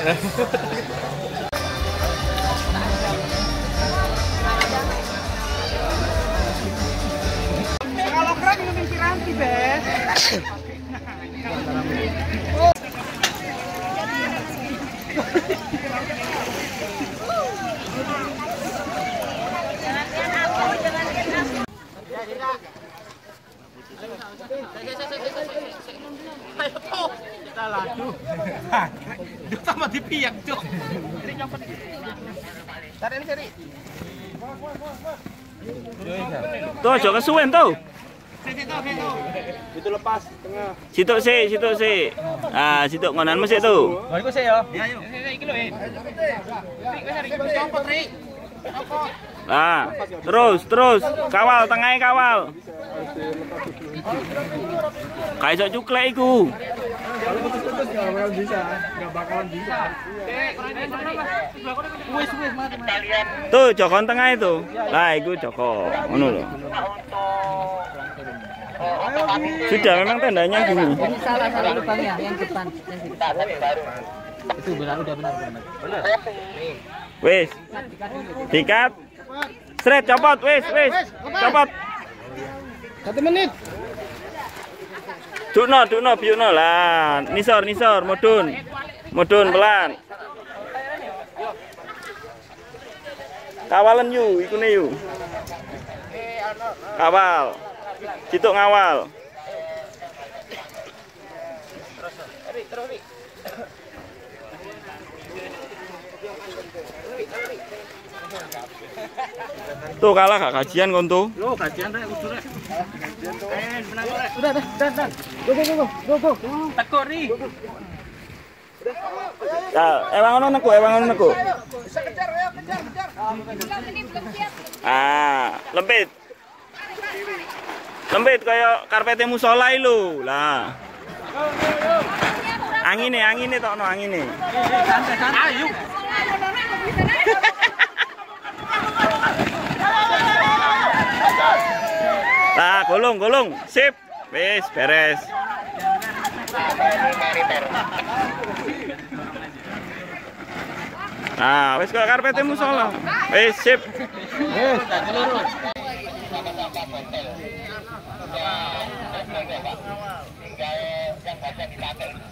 Kalau keren minum piranti, Bes. Kita ladu. Dia sama dipiak, Cuk. Ini nyopet. Tarik Seri. Tuh, aja kesuwen tuh. Situ, situ. Itu lepas tengah. Situ sih, situ sih. Ah, situ ngonan mesti tuh. Iku sih ya. Ya, ayo. Iki lho, Rik. Rik, wis Rik. Copot, Rik. Copot. Ah, terus, terus. Kawal, tengahnya kawal. Kayak sok cuklek iku. Kalau putus-putus nggak bakalan bisa, nggak bakalan bisa. Wis, wis, mati, mati. Tuh, Jokon tengah itu. Lah, iku Joko. Ngono lho. Sudah memang tendanya gini. Ini salah salah lubangnya yang depan yang di depan. Itu benar udah benar benar. Wis. Dikat. Sret copot, wis, wis. Copot. Satu menit. Dukno, dukno, biukno lah. Nisor, nisor, mudun. Mudun pelan. Kawalan yu, ikune yu. Kawal. Cituk ngawal. Tuh kalah gak kajian kon tuh. Lo kajian rek udur rek. Eh, menang rek. Udah, udah, udah, udah. Go go go go. Go go. Tekor nih. Ya, emang ono neku, emang ono neku. Bisa kejar, ayo kejar, kejar. Ah, lempit. Lempit kayak karpete musola lho. Lah. Angine, angine tokno angine. Santai, santai. Ayo. Golong, golong. Sip. Wis, beres. Nah, wis kok karpete musola. Wis, sip. Di